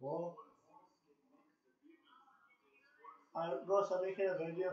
Wow. I brought something video.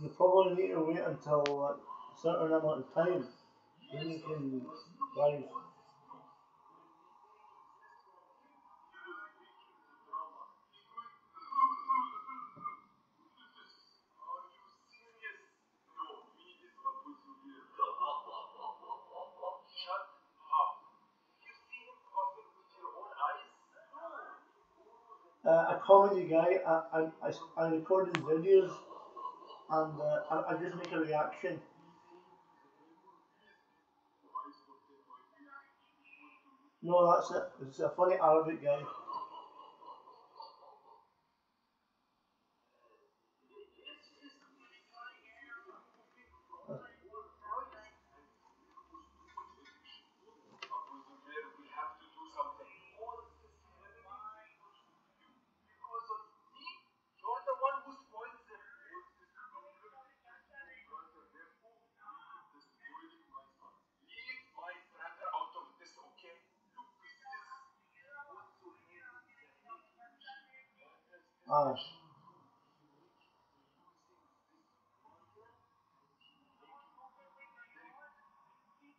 You probably need to wait until a certain amount of time. Then you can drive. Uh, a comedy guy, I I I recorded videos and uh, I, I just make a reaction. No, that's it. It's a funny Arabic guy. Ah.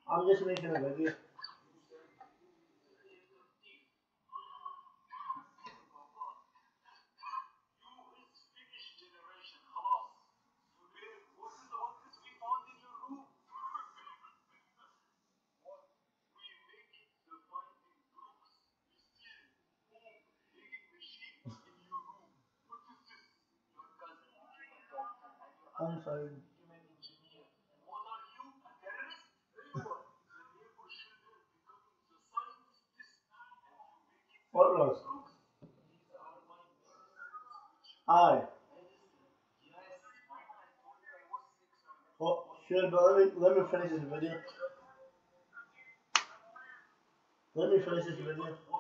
I'm just making a I'm. What Ross? Aye. Well, sure, but let me, let me finish this video. Let me finish this video.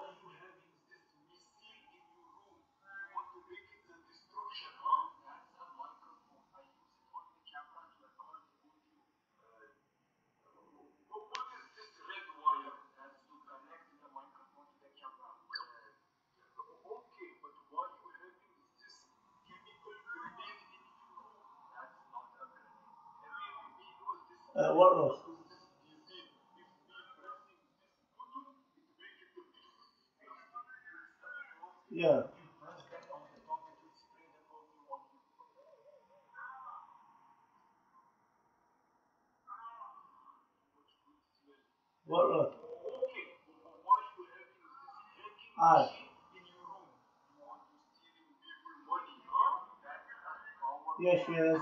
Uh, what Ross? Yeah. What Ross? Aye. Yes, she is.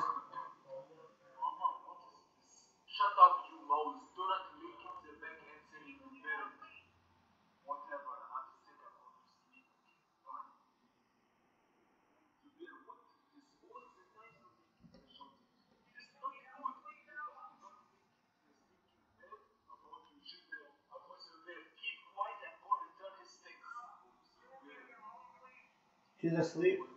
She's asleep.